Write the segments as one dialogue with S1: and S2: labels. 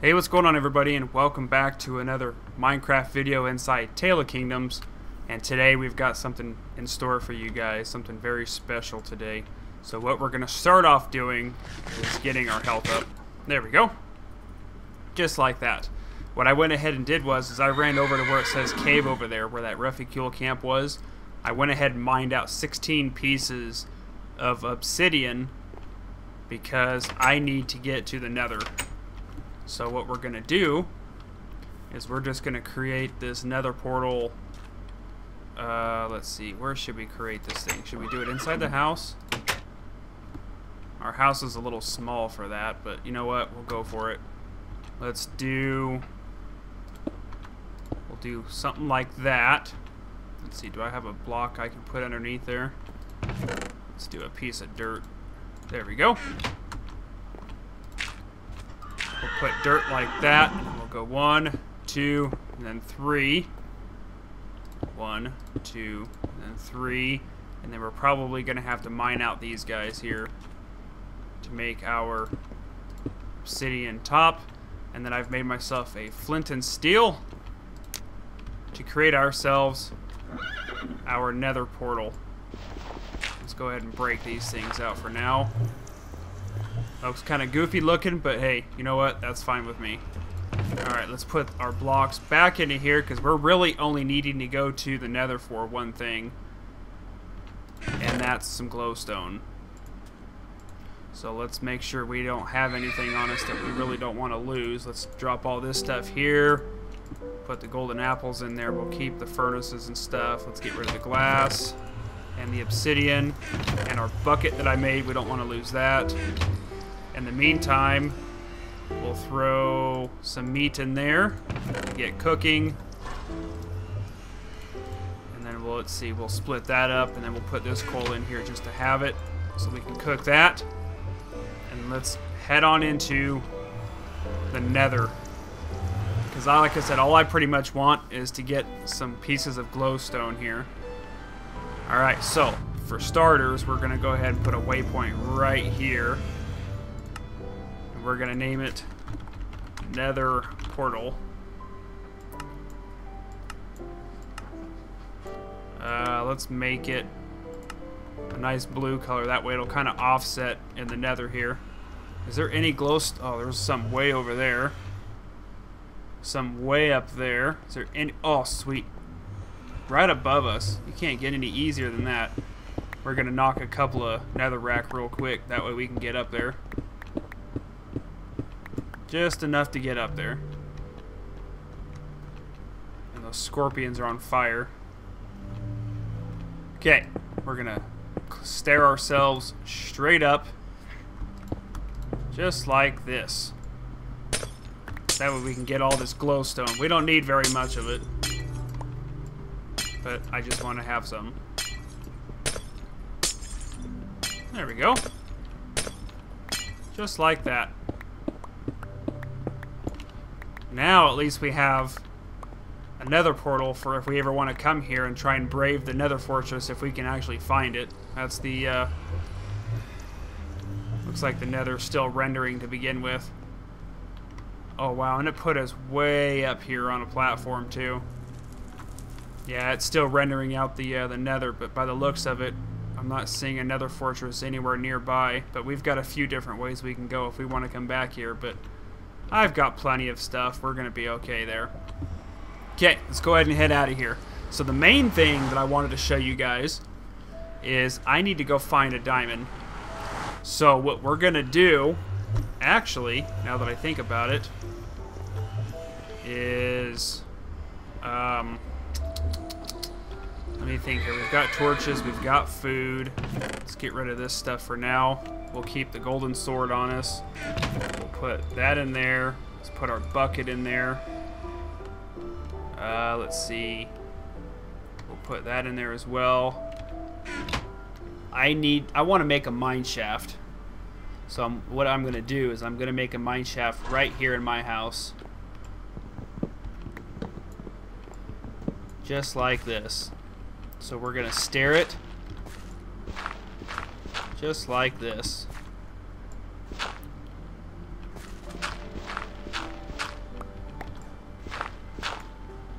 S1: Hey, what's going on everybody and welcome back to another Minecraft video inside Tale of Kingdoms. And today we've got something in store for you guys, something very special today. So what we're going to start off doing is getting our health up. There we go. Just like that. What I went ahead and did was, is I ran over to where it says cave over there, where that refuel camp was. I went ahead and mined out 16 pieces of obsidian because I need to get to the nether. So what we're going to do is we're just going to create this nether portal. Uh, let's see, where should we create this thing? Should we do it inside the house? Our house is a little small for that, but you know what? We'll go for it. Let's do... We'll do something like that. Let's see, do I have a block I can put underneath there? Let's do a piece of dirt. There we go. We'll put dirt like that, and we'll go one, two, and then three. One, two, and then three. And then we're probably going to have to mine out these guys here to make our obsidian top. And then I've made myself a flint and steel to create ourselves our nether portal. Let's go ahead and break these things out for now. Looks kind of goofy looking, but hey, you know what? That's fine with me. Alright, let's put our blocks back into here because we're really only needing to go to the nether for one thing. And that's some glowstone. So let's make sure we don't have anything on us that we really don't want to lose. Let's drop all this stuff here. Put the golden apples in there. We'll keep the furnaces and stuff. Let's get rid of the glass and the obsidian and our bucket that I made. We don't want to lose that. In the meantime, we'll throw some meat in there, get cooking, and then we'll, let's see, we'll split that up, and then we'll put this coal in here just to have it, so we can cook that. And let's head on into the nether. Because like I said, all I pretty much want is to get some pieces of glowstone here. Alright, so, for starters, we're going to go ahead and put a waypoint right here we're going to name it Nether Portal. Uh, let's make it a nice blue color. That way it'll kind of offset in the nether here. Is there any glow... oh, there's some way over there. Some way up there. Is there any... Oh, sweet. Right above us. You can't get any easier than that. We're going to knock a couple of nether rack real quick. That way we can get up there. Just enough to get up there. And those scorpions are on fire. Okay, we're gonna stare ourselves straight up. Just like this. That way we can get all this glowstone. We don't need very much of it. But I just want to have some. There we go. Just like that. Now at least we have a nether portal for if we ever want to come here and try and brave the nether fortress if we can actually find it. That's the, uh, looks like the nether's still rendering to begin with. Oh wow, and it put us way up here on a platform too. Yeah, it's still rendering out the uh, the nether, but by the looks of it, I'm not seeing a nether fortress anywhere nearby. But we've got a few different ways we can go if we want to come back here, but... I've got plenty of stuff. We're going to be okay there. Okay, let's go ahead and head out of here. So the main thing that I wanted to show you guys is I need to go find a diamond. So what we're going to do, actually, now that I think about it, is... Um, me think here. We've got torches. We've got food. Let's get rid of this stuff for now. We'll keep the golden sword on us. We'll put that in there. Let's put our bucket in there. Uh, let's see. We'll put that in there as well. I need, I want to make a mine shaft. So I'm, what I'm going to do is I'm going to make a mine shaft right here in my house. Just like this. So we're going to stare it just like this.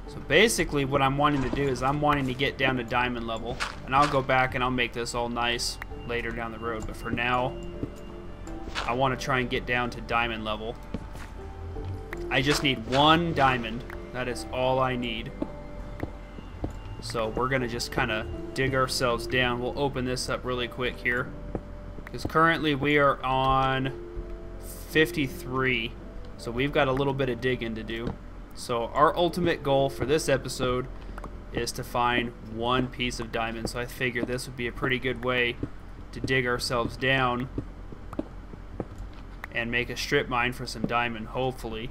S1: So basically what I'm wanting to do is I'm wanting to get down to diamond level and I'll go back and I'll make this all nice later down the road but for now I want to try and get down to diamond level. I just need one diamond. That is all I need. So we're going to just kind of dig ourselves down. We'll open this up really quick here. Because currently we are on 53. So we've got a little bit of digging to do. So our ultimate goal for this episode is to find one piece of diamond. So I figure this would be a pretty good way to dig ourselves down and make a strip mine for some diamond, hopefully.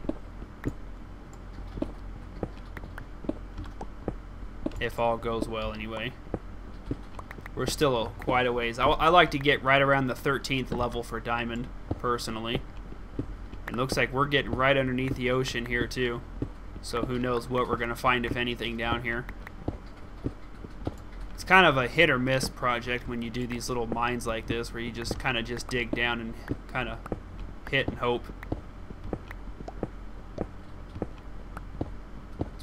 S1: If all goes well anyway. We're still quite a ways. I, I like to get right around the 13th level for diamond, personally. It looks like we're getting right underneath the ocean here too. So who knows what we're going to find, if anything, down here. It's kind of a hit or miss project when you do these little mines like this, where you just kind of just dig down and kind of hit and hope.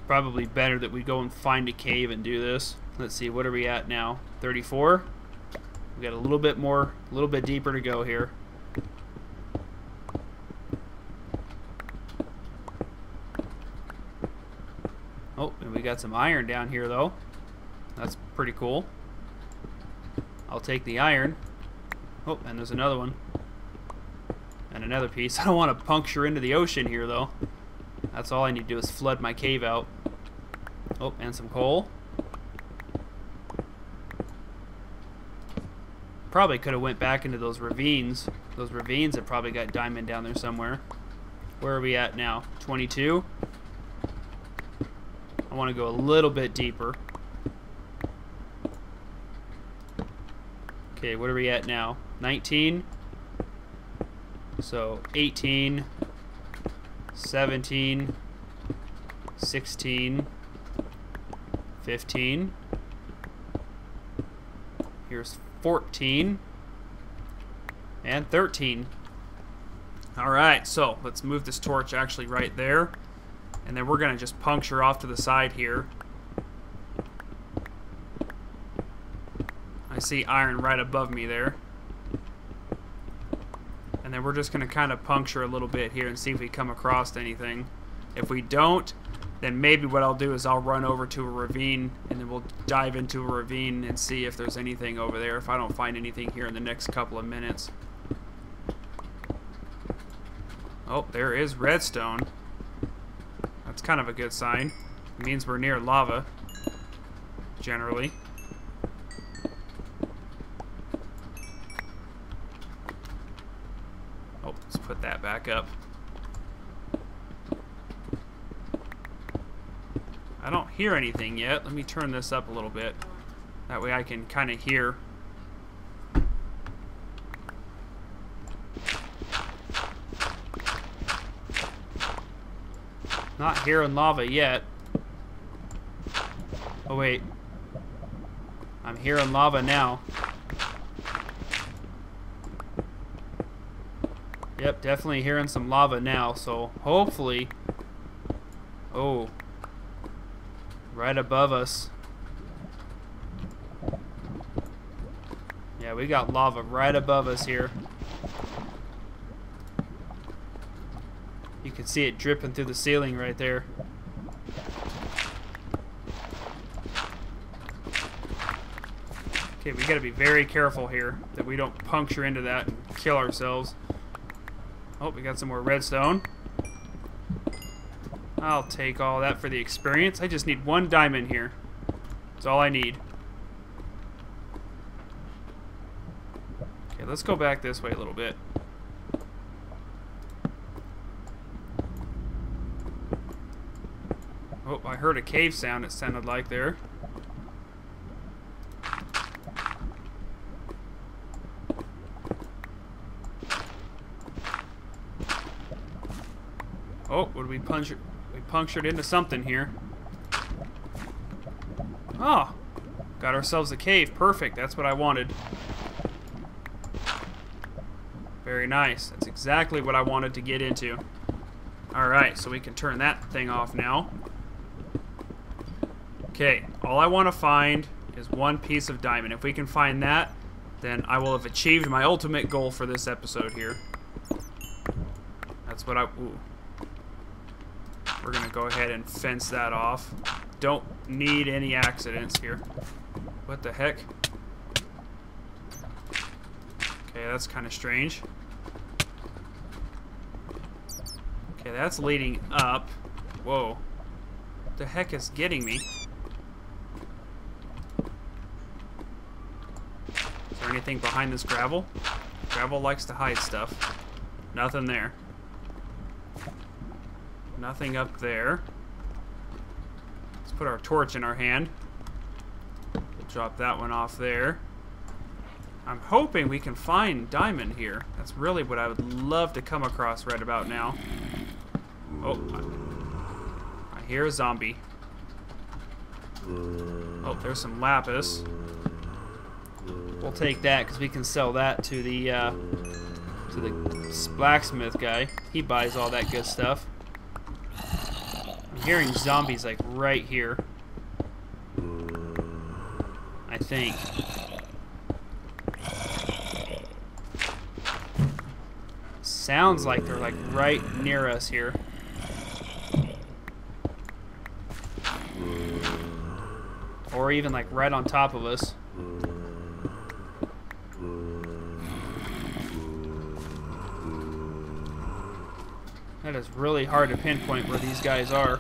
S1: Probably better that we go and find a cave and do this. Let's see, what are we at now? 34? We got a little bit more, a little bit deeper to go here. Oh, and we got some iron down here, though. That's pretty cool. I'll take the iron. Oh, and there's another one. And another piece. I don't want to puncture into the ocean here, though. That's all I need to do is flood my cave out. Oh, and some coal. Probably could have went back into those ravines. Those ravines have probably got diamond down there somewhere. Where are we at now? 22? I want to go a little bit deeper. Okay, what are we at now? 19. So 18, 17, 16, 15. Here's 14 and 13. All right, so let's move this torch actually right there. And then we're going to just puncture off to the side here. I see iron right above me there. And then we're just going to kind of puncture a little bit here and see if we come across anything. If we don't, then maybe what I'll do is I'll run over to a ravine and then we'll dive into a ravine and see if there's anything over there if I don't find anything here in the next couple of minutes. Oh, there is redstone. That's kind of a good sign. It means we're near lava, generally. Oh, let's put that back up. I don't hear anything yet. Let me turn this up a little bit. That way I can kind of hear Not hearing lava yet. Oh, wait. I'm hearing lava now. Yep, definitely hearing some lava now, so hopefully... Oh. Right above us. Yeah, we got lava right above us here. You can see it dripping through the ceiling right there. Okay, we gotta be very careful here that we don't puncture into that and kill ourselves. Oh, we got some more redstone. I'll take all that for the experience. I just need one diamond here. That's all I need. Okay, let's go back this way a little bit. Oh, I heard a cave sound, it sounded like there. Oh, would we puncture we punctured into something here. Oh, got ourselves a cave. Perfect, that's what I wanted. Very nice. That's exactly what I wanted to get into. Alright, so we can turn that thing off now. Okay, all I want to find is one piece of diamond. If we can find that, then I will have achieved my ultimate goal for this episode here. That's what I... Ooh. Go ahead and fence that off. Don't need any accidents here. What the heck? Okay, that's kind of strange. Okay, that's leading up. Whoa. The heck is getting me? Is there anything behind this gravel? Gravel likes to hide stuff. Nothing there. Nothing up there. Let's put our torch in our hand. We'll drop that one off there. I'm hoping we can find diamond here. That's really what I would love to come across right about now. Oh, I, hear a zombie. Oh, there's some lapis. We'll take that because we can sell that to the uh, to the blacksmith guy. He buys all that good stuff. Hearing zombies like right here. I think. Sounds like they're like right near us here. Or even like right on top of us. That is really hard to pinpoint where these guys are.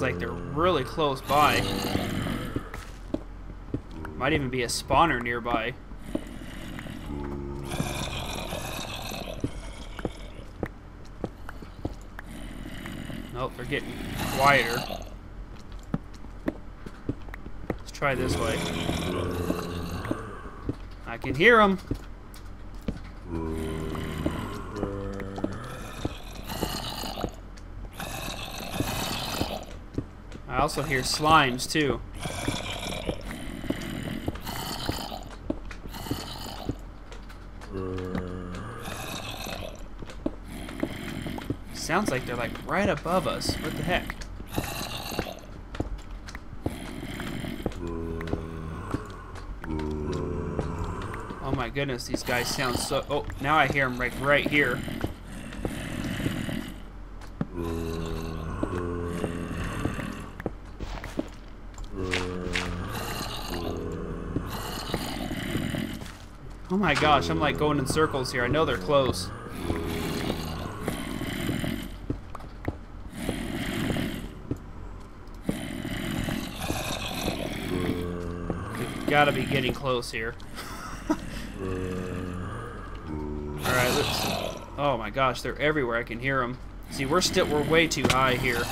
S1: Sounds like they're really close by. Might even be a spawner nearby. Nope, they're getting quieter. Let's try this way. I can hear them. I also hear slimes too. Sounds like they're like right above us. What the heck? Oh my goodness, these guys sound so... Oh, now I hear them like right here. Oh my gosh, I'm like going in circles here. I know they're close. Gotta be getting close here. Alright, let's... Oh my gosh, they're everywhere. I can hear them. See, we're still... We're way too high here.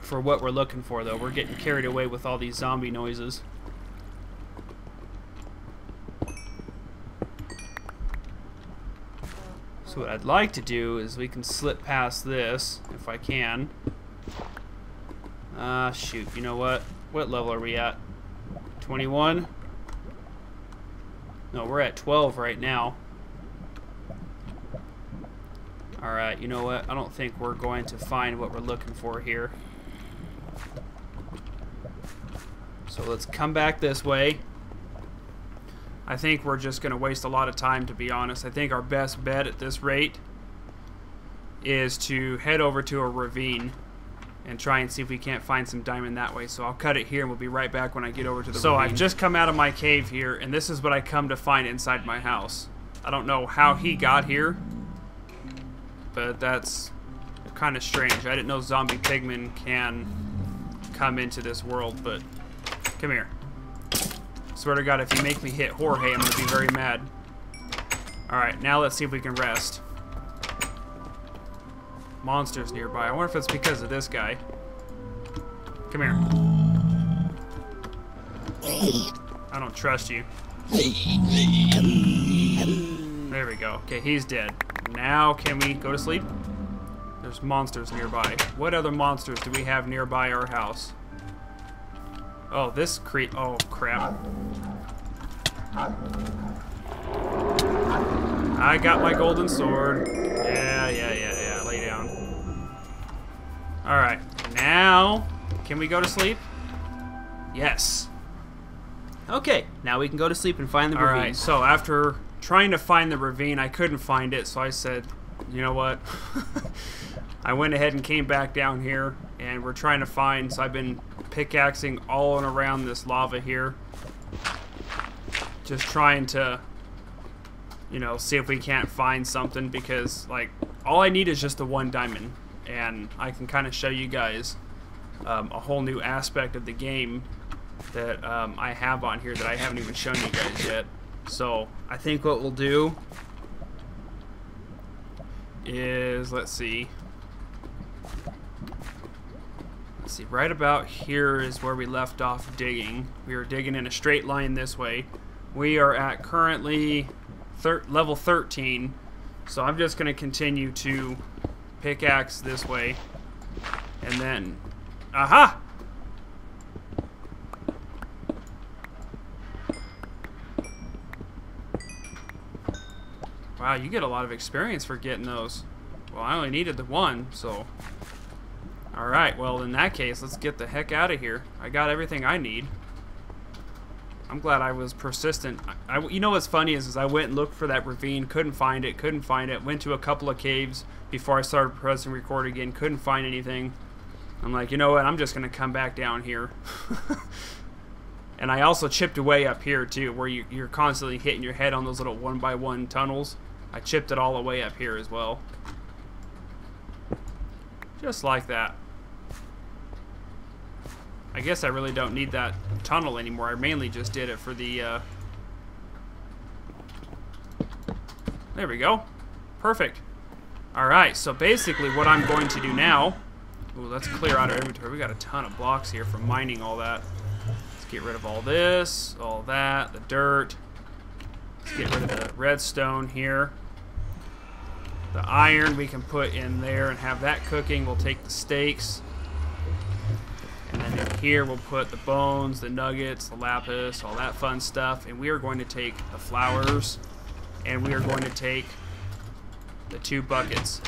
S1: For what we're looking for, though. We're getting carried away with all these zombie noises. So what I'd like to do is we can slip past this, if I can. Ah, uh, shoot. You know what? What level are we at? 21? No, we're at 12 right now. Alright, you know what? I don't think we're going to find what we're looking for here. So let's come back this way. I think we're just going to waste a lot of time, to be honest. I think our best bet at this rate is to head over to a ravine and try and see if we can't find some diamond that way. So I'll cut it here and we'll be right back when I get over to the So ravine. I've just come out of my cave here and this is what I come to find inside my house. I don't know how he got here, but that's kind of strange. I didn't know zombie pigmen can come into this world, but come here. Swear to God, if you make me hit Jorge, I'm to be very mad. Alright, now let's see if we can rest monsters nearby. I wonder if it's because of this guy. Come here. I don't trust you. There we go. Okay, he's dead. Now can we go to sleep? There's monsters nearby. What other monsters do we have nearby our house? Oh, this creep. Oh, crap. I got my golden sword. Yeah, yeah, yeah, yeah. Lay down. Alright. Now, can we go to sleep? Yes.
S2: Okay, now we can go to sleep and find the ravine.
S1: Alright, so after trying to find the ravine, I couldn't find it, so I said, you know what? I went ahead and came back down here, and we're trying to find, so I've been pickaxing all around this lava here. Just trying to you know, see if we can't find something because, like, all I need is just the one diamond, and I can kind of show you guys um, a whole new aspect of the game that um, I have on here that I haven't even shown you guys yet. So, I think what we'll do is, let's see, see, right about here is where we left off digging. We were digging in a straight line this way. We are at currently thir level 13. So I'm just going to continue to pickaxe this way. And then... Aha! Wow, you get a lot of experience for getting those. Well, I only needed the one, so... Alright, well, in that case, let's get the heck out of here. I got everything I need. I'm glad I was persistent. I, I, you know what's funny is, is I went and looked for that ravine, couldn't find it, couldn't find it. Went to a couple of caves before I started pressing record again, couldn't find anything. I'm like, you know what? I'm just gonna come back down here. and I also chipped away up here too, where you, you're constantly hitting your head on those little one by one tunnels. I chipped it all the way up here as well. Just like that. I guess I really don't need that tunnel anymore. I mainly just did it for the, uh... There we go. Perfect. Alright, so basically what I'm going to do now... Ooh, let's clear out our inventory. We got a ton of blocks here from mining all that. Let's get rid of all this, all that, the dirt. Let's get rid of the redstone here. The iron we can put in there and have that cooking. We'll take the steaks. Here we'll put the bones, the nuggets, the lapis, all that fun stuff. And we are going to take the flowers and we are going to take the two buckets.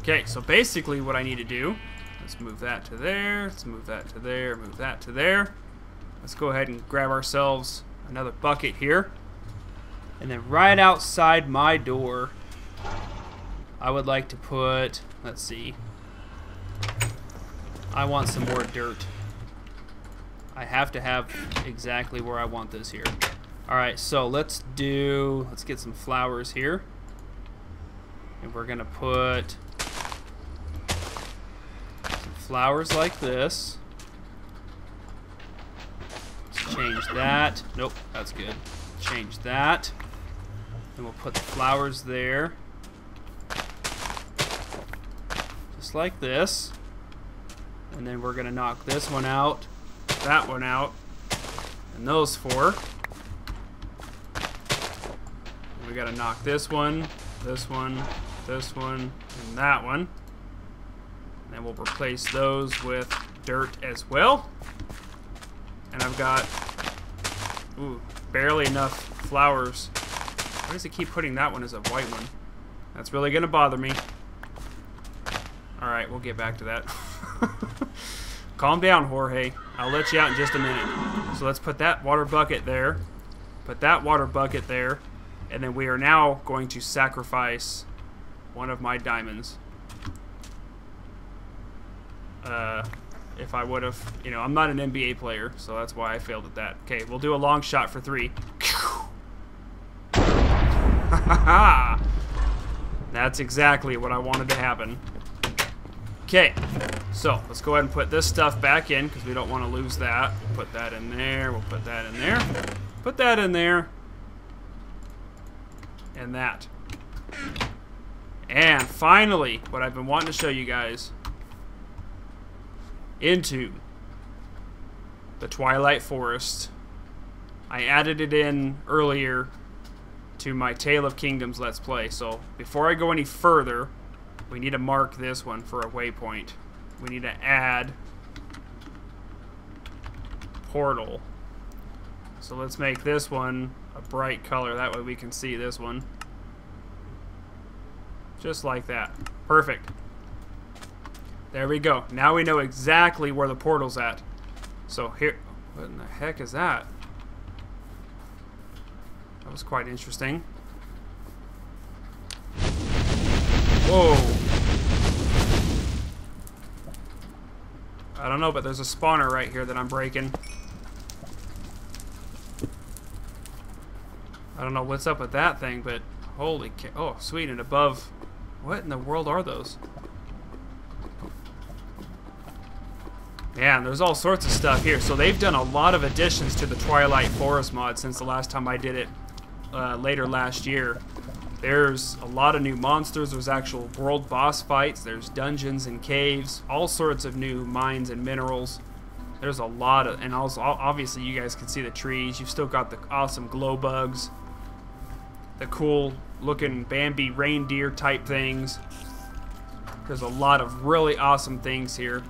S1: Okay, so basically what I need to do, let's move that to there, let's move that to there, move that to there. Let's go ahead and grab ourselves another bucket here. And then right outside my door, I would like to put, let's see, I want some more dirt. I have to have exactly where I want this here. Alright, so let's do, let's get some flowers here. And we're to put flowers like this. Let's change that. Nope, that's good. Change that. And we'll put the flowers there. Just like this. And then we're going to knock this one out, that one out, and those four. And we got to knock this one, this one, this one, and that one. And then we'll replace those with dirt as well. And I've got ooh, barely enough flowers. Why does it keep putting that one as a white one? That's really going to bother me. Alright, we'll get back to that. Calm down, Jorge. I'll let you out in just a minute. So let's put that water bucket there. Put that water bucket there. And then we are now going to sacrifice one of my diamonds. Uh, if I would have, you know, I'm not an NBA player, so that's why I failed at that. Okay, we'll do a long shot for three. That's exactly what I wanted to happen. Okay, so let's go ahead and put this stuff back in because we don't want to lose that. We'll put that in there. We'll put that in there. Put that in there. And that. And finally, what I've been wanting to show you guys into the Twilight Forest. I added it in earlier to my Tale of Kingdoms Let's Play. So before I go any further, we need to mark this one for a waypoint. We need to add portal. So let's make this one a bright color. That way we can see this one. Just like that. Perfect. There we go. Now we know exactly where the portal's at. So here... What in the heck is that? That was quite interesting. Whoa. I don't know, but there's a spawner right here that I'm breaking. I don't know what's up with that thing, but holy cow. Oh, sweet, and above. What in the world are those? Yeah, there's all sorts of stuff here. So they've done a lot of additions to the Twilight Forest mod since the last time I did it uh, later last year. There's a lot of new monsters. There's actual world boss fights. There's dungeons and caves. All sorts of new mines and minerals. There's a lot of, and also obviously you guys can see the trees. You've still got the awesome glow bugs, the cool looking Bambi reindeer type things. There's a lot of really awesome things here.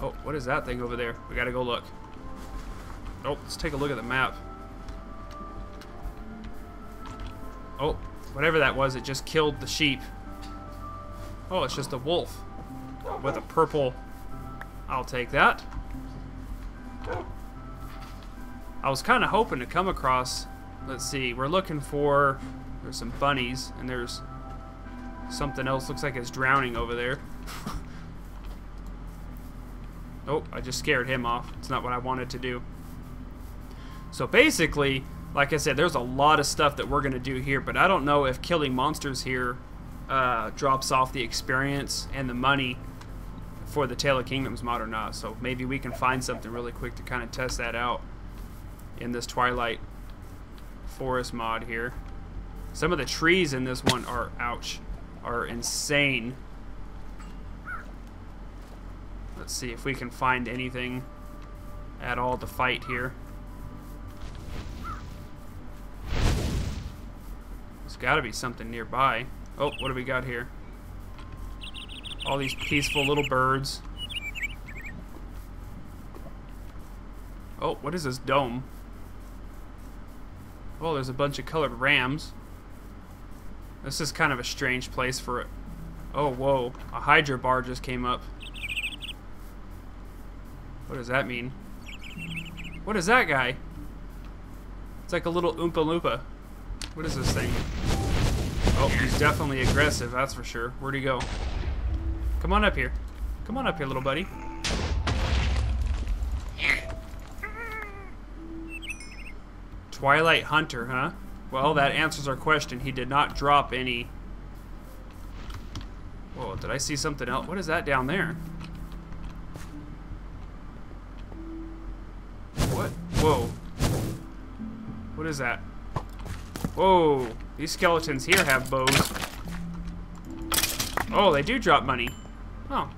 S1: Oh, what is that thing over there? We gotta go look. Oh, let's take a look at the map. Oh, whatever that was, it just killed the sheep. Oh, it's just a wolf with a purple. I'll take that. I was kind of hoping to come across. Let's see, we're looking for. There's some bunnies, and there's something else. Looks like it's drowning over there. Oh, I just scared him off. It's not what I wanted to do. So basically, like I said, there's a lot of stuff that we're going to do here, but I don't know if killing monsters here uh, drops off the experience and the money for the Tale of Kingdoms mod or not. So maybe we can find something really quick to kind of test that out in this Twilight Forest mod here. Some of the trees in this one are, ouch, are insane. Let's see if we can find anything at all to fight here. Got to be something nearby. Oh, what do we got here? All these peaceful little birds. Oh, what is this dome? Oh, there's a bunch of colored rams. This is kind of a strange place for it. Oh, whoa. A Hydra bar just came up. What does that mean? What is that guy? It's like a little Oompa Loompa. What is this thing? Oh, he's definitely aggressive, that's for sure. Where'd he go? Come on up here. Come on up here, little buddy. Twilight Hunter, huh? Well, that answers our question. He did not drop any... Whoa, did I see something else? What is that down there? What? Whoa. What is that? Whoa. These skeletons here have bows. Oh, they do drop money. Oh.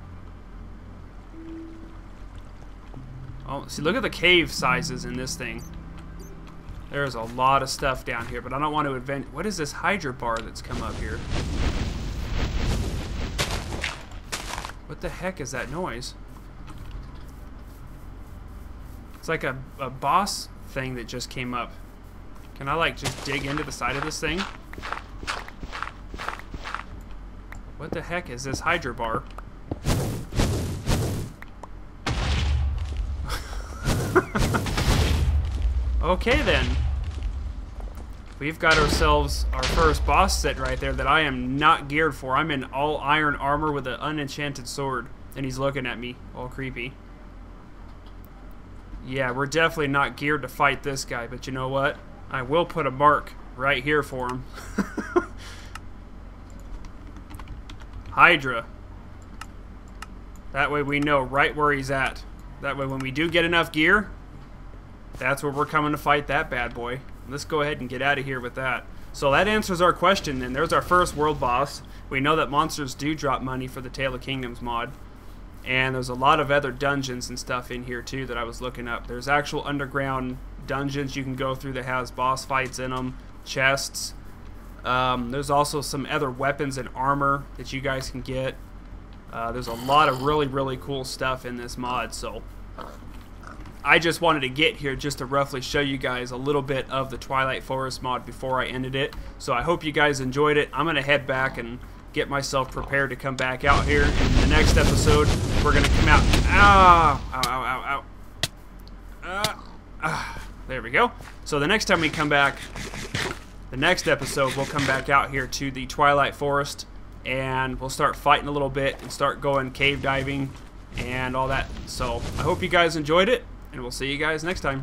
S1: Oh, see, look at the cave sizes in this thing. There's a lot of stuff down here, but I don't want to invent... What is this Hydra bar that's come up here? What the heck is that noise? It's like a, a boss thing that just came up. Can I like just dig into the side of this thing? What the heck is this Hydra bar? okay then. We've got ourselves our first boss set right there that I am not geared for. I'm in all iron armor with an unenchanted sword. And he's looking at me, all creepy. Yeah, we're definitely not geared to fight this guy, but you know what? I will put a mark right here for him. Hydra. That way we know right where he's at. That way when we do get enough gear, that's where we're coming to fight that bad boy. Let's go ahead and get out of here with that. So that answers our question then. There's our first world boss. We know that monsters do drop money for the Tale of Kingdoms mod. And there's a lot of other dungeons and stuff in here too that I was looking up. There's actual underground dungeons you can go through that has boss fights in them, chests. Um, there's also some other weapons and armor that you guys can get. Uh, there's a lot of really, really cool stuff in this mod, so I just wanted to get here just to roughly show you guys a little bit of the Twilight Forest mod before I ended it. So I hope you guys enjoyed it. I'm going to head back and get myself prepared to come back out here. In the next episode, we're going to come out. Ow! Ow, ow, ow, ow. Uh, ah, there we go. So the next time we come back, the next episode, we'll come back out here to the Twilight Forest and we'll start fighting a little bit and start going cave diving and all that. So I hope you guys enjoyed it, and we'll see you guys next time.